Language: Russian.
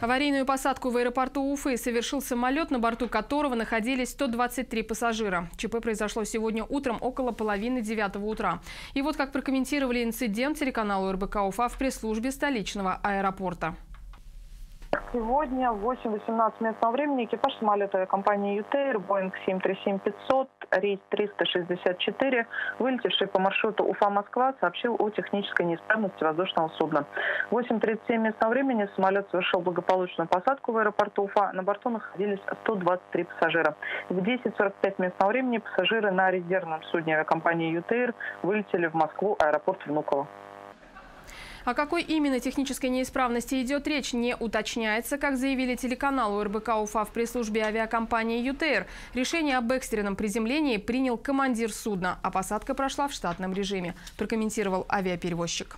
Аварийную посадку в аэропорту Уфы совершил самолет, на борту которого находились 123 пассажира. ЧП произошло сегодня утром около половины девятого утра. И вот как прокомментировали инцидент телеканалу РБК Уфа в пресс-службе столичного аэропорта. Сегодня в 8.18 местного времени экипаж самолета компании «Ютейр» Boeing 737-500, рейс 364, вылетевший по маршруту Уфа-Москва, сообщил о технической неисправности воздушного судна. В 8.37 местного времени самолет совершил благополучную посадку в аэропорту Уфа. На борту находились 123 пассажира. В 10.45 местного времени пассажиры на резервном судне авиакомпании «Ютейр» вылетели в Москву, аэропорт Внуково. О какой именно технической неисправности идет речь, не уточняется, как заявили телеканалу РБК УФА в пресс-службе авиакомпании «ЮТР». Решение об экстренном приземлении принял командир судна, а посадка прошла в штатном режиме, прокомментировал авиаперевозчик.